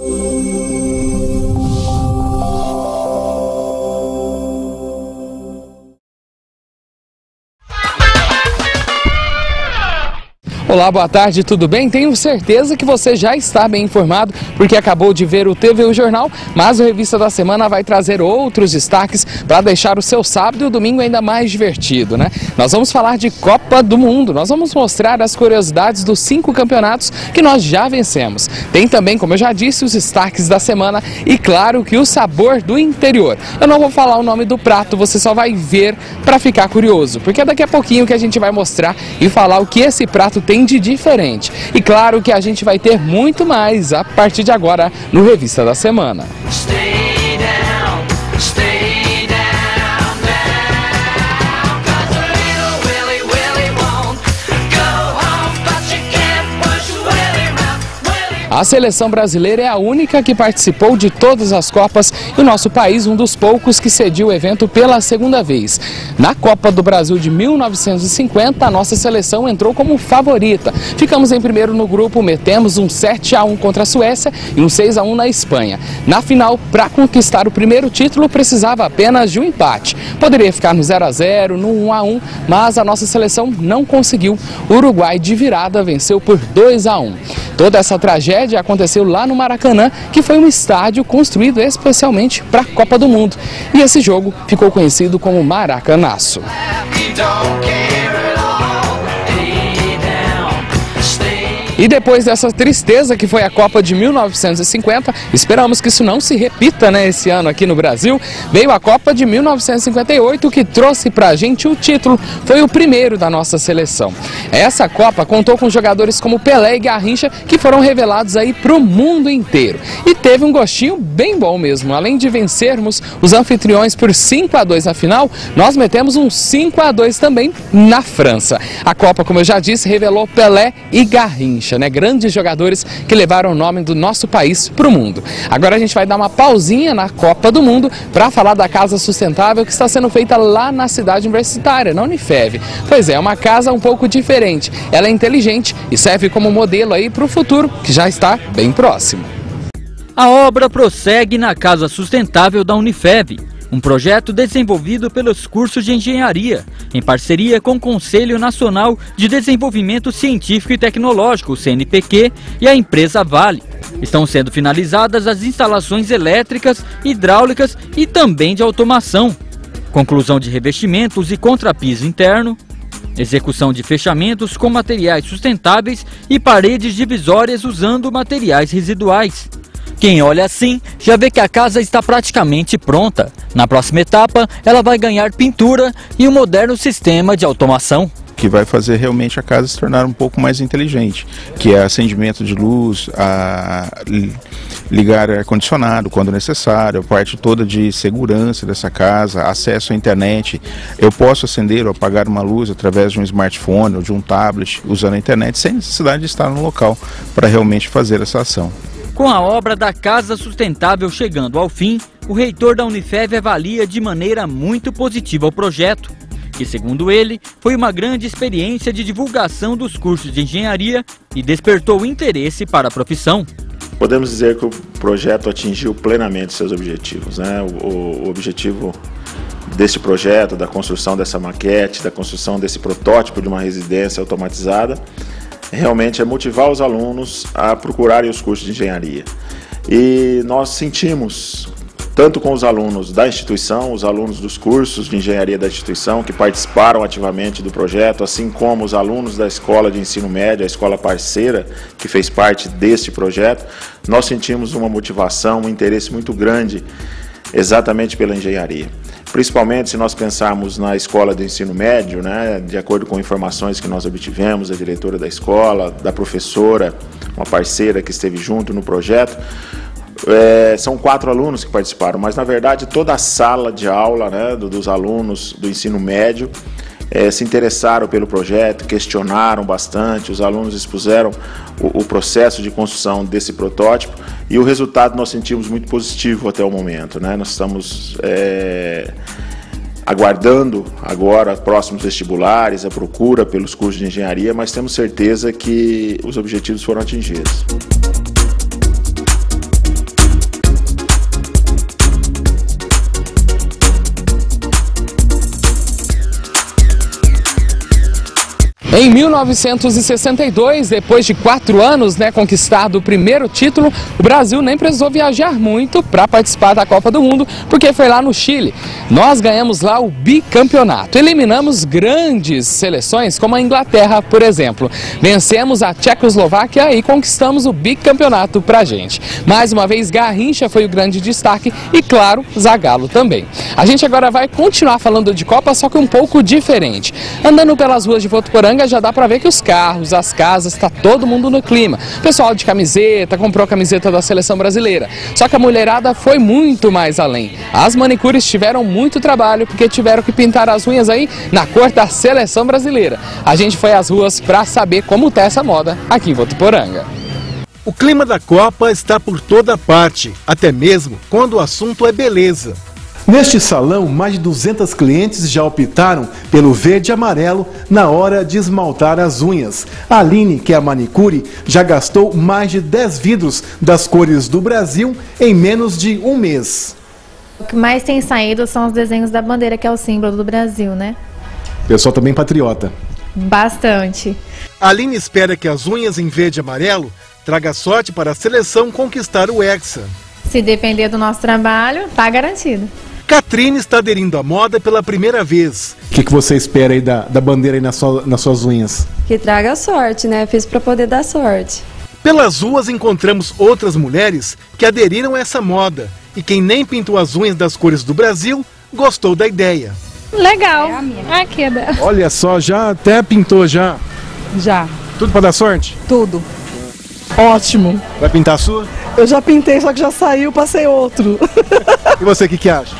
Música Olá, boa tarde, tudo bem? Tenho certeza que você já está bem informado porque acabou de ver o TV o Jornal, mas o Revista da Semana vai trazer outros destaques para deixar o seu sábado e o domingo ainda mais divertido, né? Nós vamos falar de Copa do Mundo, nós vamos mostrar as curiosidades dos cinco campeonatos que nós já vencemos. Tem também, como eu já disse, os destaques da semana e claro que o sabor do interior. Eu não vou falar o nome do prato, você só vai ver para ficar curioso, porque é daqui a pouquinho que a gente vai mostrar e falar o que esse prato tem de diferente. E claro que a gente vai ter muito mais a partir de agora no Revista da Semana. A seleção brasileira é a única que participou de todas as Copas e o nosso país um dos poucos que cediu o evento pela segunda vez. Na Copa do Brasil de 1950, a nossa seleção entrou como favorita. Ficamos em primeiro no grupo, metemos um 7 a 1 contra a Suécia e um 6 a 1 na Espanha. Na final, para conquistar o primeiro título, precisava apenas de um empate. Poderia ficar no 0 a 0, no 1 a 1, mas a nossa seleção não conseguiu. O Uruguai de virada venceu por 2 a 1. Toda essa tragédia aconteceu lá no Maracanã, que foi um estádio construído especialmente para a Copa do Mundo. E esse jogo ficou conhecido como Maracanaço. E depois dessa tristeza que foi a Copa de 1950, esperamos que isso não se repita né, esse ano aqui no Brasil. Veio a Copa de 1958 que trouxe para a gente o título, foi o primeiro da nossa seleção. Essa Copa contou com jogadores como Pelé e Garrincha que foram revelados aí para o mundo inteiro. E teve um gostinho bem bom mesmo. Além de vencermos os anfitriões por 5 a 2 na final, nós metemos um 5 a 2 também na França. A Copa, como eu já disse, revelou Pelé e Garrincha né? Grandes jogadores que levaram o nome do nosso país para o mundo. Agora a gente vai dar uma pausinha na Copa do Mundo para falar da casa sustentável que está sendo feita lá na cidade universitária, na Unifev. Pois é, é uma casa um pouco diferente. Ela é inteligente e serve como modelo aí para o futuro, que já está bem próximo. A obra prossegue na Casa Sustentável da Unifev, um projeto desenvolvido pelos cursos de engenharia, em parceria com o Conselho Nacional de Desenvolvimento Científico e Tecnológico, CNPq, e a empresa Vale. Estão sendo finalizadas as instalações elétricas, hidráulicas e também de automação. Conclusão de revestimentos e contrapiso interno, execução de fechamentos com materiais sustentáveis e paredes divisórias usando materiais residuais. Quem olha assim já vê que a casa está praticamente pronta. Na próxima etapa, ela vai ganhar pintura e um moderno sistema de automação que vai fazer realmente a casa se tornar um pouco mais inteligente, que é acendimento de luz, ligar ar-condicionado quando necessário, a parte toda de segurança dessa casa, acesso à internet. Eu posso acender ou apagar uma luz através de um smartphone ou de um tablet usando a internet sem necessidade de estar no local para realmente fazer essa ação. Com a obra da Casa Sustentável chegando ao fim, o reitor da Unifev avalia de maneira muito positiva o projeto, que, segundo ele, foi uma grande experiência de divulgação dos cursos de engenharia e despertou interesse para a profissão. Podemos dizer que o projeto atingiu plenamente seus objetivos. Né? O, o objetivo deste projeto, da construção dessa maquete, da construção desse protótipo de uma residência automatizada, realmente é motivar os alunos a procurarem os cursos de engenharia. E nós sentimos, tanto com os alunos da instituição, os alunos dos cursos de engenharia da instituição que participaram ativamente do projeto, assim como os alunos da escola de ensino médio, a escola parceira que fez parte deste projeto, nós sentimos uma motivação, um interesse muito grande exatamente pela engenharia principalmente se nós pensarmos na escola de ensino médio, né, de acordo com informações que nós obtivemos da diretora da escola, da professora, uma parceira que esteve junto no projeto, é, são quatro alunos que participaram, mas na verdade toda a sala de aula né, dos alunos do ensino médio é, se interessaram pelo projeto, questionaram bastante, os alunos expuseram o, o, processo de construção desse protótipo e o resultado nós sentimos muito positivo até o momento. Né? Nós estamos é, aguardando agora próximos vestibulares, a procura pelos cursos de engenharia, mas temos certeza que os objetivos foram atingidos. Em 1962, depois de quatro anos, né, conquistado o primeiro título, o Brasil nem precisou viajar muito para participar da Copa do Mundo, porque foi lá no Chile. Nós ganhamos lá o bicampeonato. Eliminamos grandes seleções, como a Inglaterra, por exemplo. Vencemos a Tchecoslováquia e conquistamos o bicampeonato pra gente. Mais uma vez, Garrincha foi o grande destaque e, claro, Zagallo também. A gente agora vai continuar falando de Copa, só que um pouco diferente. Andando pelas ruas de Votuporanga, já dá pra ver que os carros, as casas, tá todo mundo no clima. Pessoal de camiseta, comprou a camiseta da seleção brasileira. Só que a mulherada foi muito mais além. As manicures tiveram muito trabalho porque tiveram que pintar as unhas aí na cor da seleção brasileira. A gente foi às ruas para saber como tá essa moda aqui em Votuporanga. O clima da Copa está por toda parte, até mesmo quando o assunto é beleza. Neste salão, mais de 200 clientes já optaram pelo verde e amarelo na hora de esmaltar as unhas. A Aline, que é a manicure, já gastou mais de 10 vidros das cores do Brasil em menos de um mês. O que mais tem saído são os desenhos da bandeira, que é o símbolo do Brasil, né? Pessoal também patriota. Bastante. A Aline espera que as unhas em verde e amarelo traga sorte para a seleção conquistar o Hexa. Se depender do nosso trabalho, tá garantido. Catrine está aderindo à moda pela primeira vez. O que, que você espera aí da, da bandeira aí na sua, nas suas unhas? Que traga sorte, né? Fiz para poder dar sorte. Pelas ruas encontramos outras mulheres que aderiram a essa moda. E quem nem pintou as unhas das cores do Brasil gostou da ideia. Legal. É Aqui, Olha só, já até pintou já. Já. Tudo para dar sorte? Tudo. Ótimo. Vai pintar a sua? Eu já pintei, só que já saiu, passei outro. e você, o que, que acha?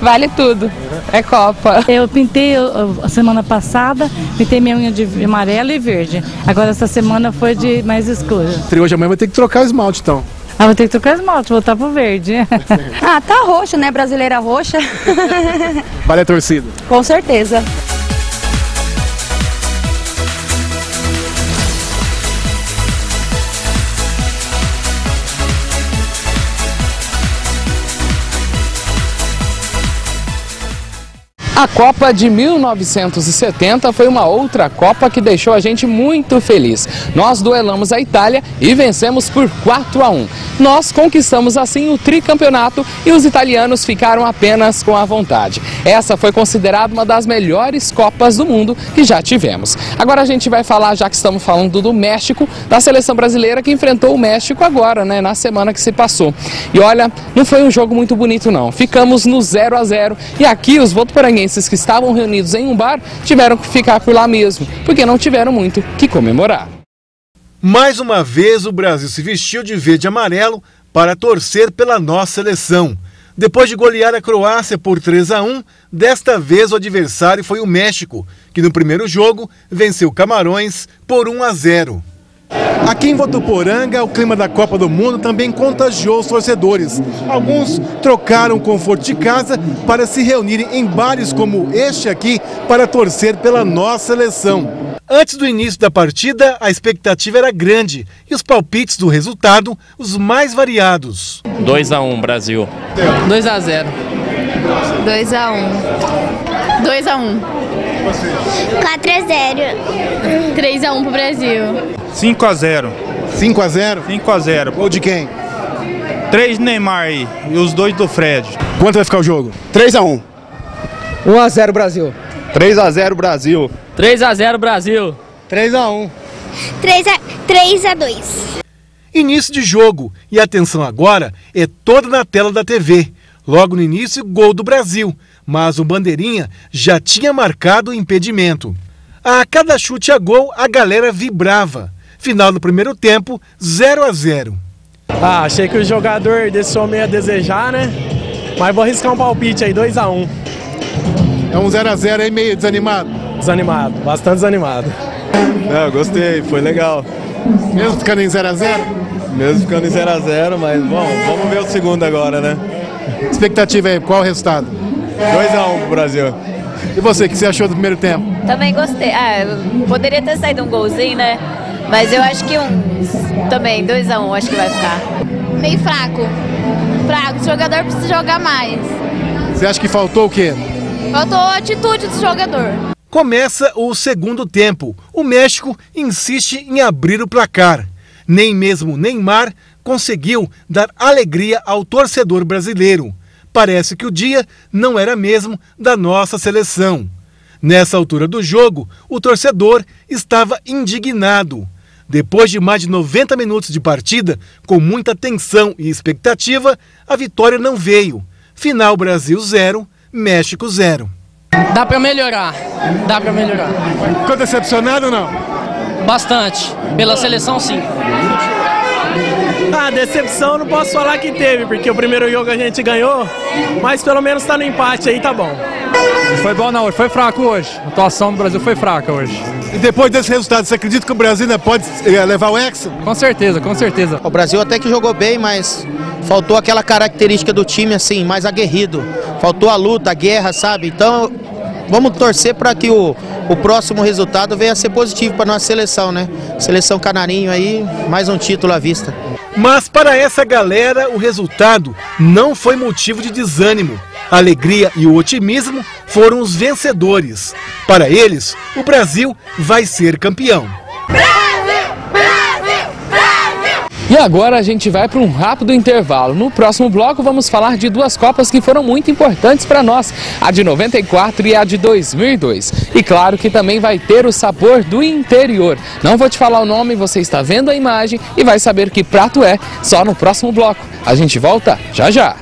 Vale tudo. É Copa. Eu pintei a semana passada, pintei minha unha de amarelo e verde. Agora essa semana foi de mais escura. E hoje amanhã vai ter que trocar o esmalte então. Ah, vou ter que trocar o esmalte, voltar pro verde. ah, tá roxo, né? Brasileira roxa. vale a torcida. Com certeza. A Copa de 1970 foi uma outra Copa que deixou a gente muito feliz. Nós duelamos a Itália e vencemos por 4 a 1. Nós conquistamos assim o tricampeonato e os italianos ficaram apenas com a vontade. Essa foi considerada uma das melhores Copas do mundo que já tivemos. Agora a gente vai falar, já que estamos falando do México, da seleção brasileira que enfrentou o México agora, né, na semana que se passou. E olha, não foi um jogo muito bonito não. Ficamos no 0 a 0 e aqui os que estavam reunidos em um bar tiveram que ficar por lá mesmo, porque não tiveram muito que comemorar. Mais uma vez o Brasil se vestiu de verde e amarelo para torcer pela nossa seleção. Depois de golear a Croácia por 3 a 1, desta vez o adversário foi o México, que no primeiro jogo venceu Camarões por 1 a 0. Aqui em Votuporanga, o clima da Copa do Mundo também contagiou os torcedores. Alguns trocaram o conforto de casa para se reunirem em bares como este aqui para torcer pela nossa seleção. Antes do início da partida, a expectativa era grande e os palpites do resultado os mais variados. 2 a 1 Brasil. 2 a 0. 2 a 1. 2 a 1. 4 a 0. 3 a 1 pro Brasil. 5 a 0. 5 a 0? 5 a 0. Ou de quem? 3 Neymar aí e os dois do Fred. Quanto vai ficar o jogo? 3 a 1. 1 a 0 Brasil. 3 a 0 Brasil. 3 a 0 Brasil. 3 a 1. 3 a 3 a 2. Início de jogo e a atenção agora é toda na tela da TV. Logo no início, gol do Brasil, mas o Bandeirinha já tinha marcado o impedimento. A cada chute a gol, a galera vibrava. Final do primeiro tempo, 0 a 0. Ah, achei que o jogador deixou meio a desejar, né? Mas vou arriscar um palpite aí, 2 a 1. É um 0 a 0 aí meio desanimado. Desanimado, bastante desanimado. Não, gostei, foi legal. Mesmo ficando em 0 a 0? Mesmo ficando em 0 a 0, mas bom, vamos ver o segundo agora, né? Expectativa aí, qual o resultado? 2 a 1 pro Brasil. E você, o que você achou do primeiro tempo? Também gostei. Ah, poderia ter saído um golzinho, né? Mas eu acho que um. Também, 2x1, um, acho que vai ficar. Meio fraco. Fraco. O jogador precisa jogar mais. Você acha que faltou o quê? Faltou a atitude do jogador. Começa o segundo tempo. O México insiste em abrir o placar. Nem mesmo Neymar conseguiu dar alegria ao torcedor brasileiro. Parece que o dia não era mesmo da nossa seleção. Nessa altura do jogo, o torcedor estava indignado. Depois de mais de 90 minutos de partida, com muita tensão e expectativa, a vitória não veio. Final Brasil 0, México 0. Dá pra melhorar, dá pra melhorar. Ficou decepcionado ou não? Bastante. Pela seleção, sim. Ah, decepção não posso falar que teve, porque o primeiro jogo a gente ganhou, mas pelo menos tá no empate aí, tá bom. Foi bom não, foi fraco hoje. A atuação do Brasil foi fraca hoje. E depois desse resultado, você acredita que o Brasil ainda pode eh, levar o Hexa? Com certeza, com certeza. O Brasil até que jogou bem, mas faltou aquela característica do time assim, mais aguerrido. Faltou a luta, a guerra, sabe? Então, vamos torcer para que o, o próximo resultado venha a ser positivo para nossa seleção, né? Seleção Canarinho aí, mais um título à vista. Mas para essa galera, o resultado não foi motivo de desânimo. A alegria e o otimismo foram os vencedores. Para eles, o Brasil vai ser campeão. E agora a gente vai para um rápido intervalo. No próximo bloco vamos falar de duas Copas que foram muito importantes para nós, a de 94 e a de 2002. E claro que também vai ter o sabor do interior. Não vou te falar o nome, você está vendo a imagem e vai saber que prato é só no próximo bloco. A gente volta já já.